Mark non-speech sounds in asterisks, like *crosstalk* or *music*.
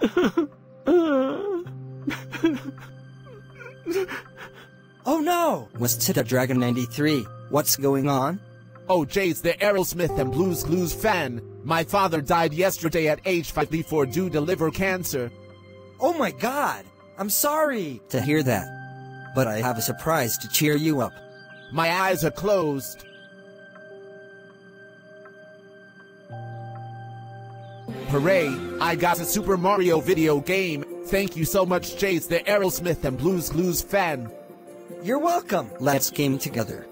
*laughs* oh no! Was Tita Dragon 93? What's going on? Oh, Jace, the Aerosmith and Blue's Clues fan. My father died yesterday at age 54 due to liver cancer. Oh my god! I'm sorry to hear that. But I have a surprise to cheer you up. My eyes are closed. Hooray! I got a Super Mario video game. Thank you so much, Jace, the Aerosmith and Blue's Clues fan. You're welcome. Let's game together.